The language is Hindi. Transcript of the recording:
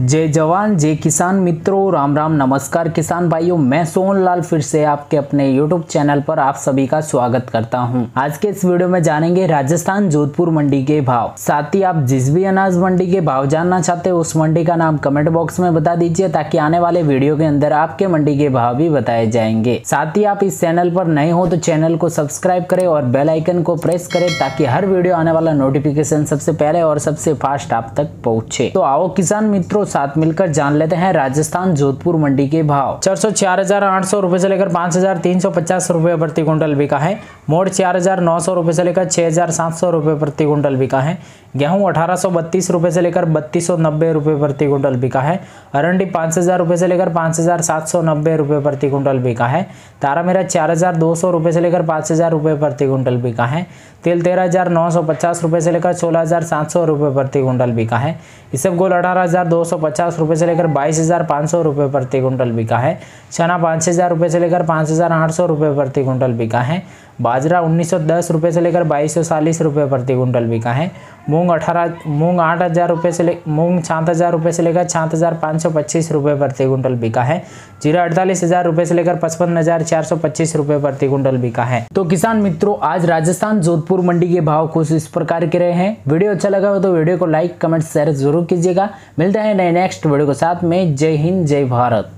जय जवान, जय किसान मित्रों, राम राम, नमस्कार किसान भाइयों। मैं सोहन लाल फिर से आपके अपने YouTube चैनल पर आप सभी का स्वागत करता हूँ। आज के इस वीडियो में जानेंगे राजस्थान जोधपुर मंडी के भाव। साथ ही आप जिस भी अनाज मंडी के भाव जानना चाहते हो, उस मंडी का नाम कमेंट बॉक्स में बता दीजिए, ताकि आने वाले वीडियो के अंदर आपके मंडी के भाव भी बताए जाएँगे। साथ ही आप इस चैनल पर नए हो तो चैनल को सब्सक्राइब करें और बेलाइकन को प्रेस करें, ताकि हर वीडियो आने वाला नोटिफिकेशन सबसे पहले और सबसे फास्ट आप तक पहुँचे। तो आओ किसान मित्रों साथ मिलकर जान लेते हैं राजस्थान जोधपुर मंडी के भाव। चार सौ चार हज़ार आठ सौ रुपए से लेकर पाँच हज़ार तीन सौ पचास रुपए प्रति क्विंटल बिका है। मोड़ चार हज़ार नौ सौ रुपए से लेकर छह हज़ार सात सौ रुपए प्रति क्विंटल बिका है। गेहूँ अठारह सौ बत्तीस रुपए से लेकर बत्तीस सौ नब्बे रुपए प्रति क्विंटल बिका है। अरंडी पाँच हज़ार रुपए से लेकर पाँच हज़ार सात सौ नब्बे रुपए प्रति क्विंटल बिका है। तारा मेरा चार हज़ार दो सौ रुपए से लेकर पाँच हज़ार रुपए प्रति क्विंटल बिका है। तेल तेरह हज़ार नौ सौ पचास रुपए से लेकर सोलह हज़ार सात सौ रुपए प्रति क्विंटल बिका है। इसब गोल अठारह हज़ार दो सौ रुपए से लेकर बाईस हज़ार सौ प्रति क्विंटल बिका है। चना पाँच हज़ार से लेकर पाँच हज़ार सौ प्रति क्विंटल बिका है। बाजरा उन्नीस सौ से लेकर बाईस सौ प्रति क्विंटल बिका है। मूंग अठारह, मूंग आठ हज़ार रुपये से ले, मूंग छात हज़ार रुपये से लेकर छात हज़ार पाँच सौ पच्चीस रुपये प्रति क्विंटल बिका है। जीरा अड़तालीस हज़ार रुपये से लेकर पचपन हज़ार चार सौ पच्चीस रुपये प्रति क्विंटल बिका है। तो किसान मित्रों, आज राजस्थान जोधपुर मंडी के भाव कुछ इस प्रकार के रहे हैं। वीडियो अच्छा लगा हो तो वीडियो को लाइक, कमेंट, शेयर ज़रूर कीजिएगा। मिलते हैं नए नेक्स्ट वीडियो के साथ में जय हिंद जय भारत।